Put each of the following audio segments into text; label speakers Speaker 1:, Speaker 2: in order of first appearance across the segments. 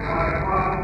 Speaker 1: Taiwan.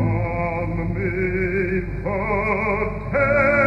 Speaker 1: An me verteil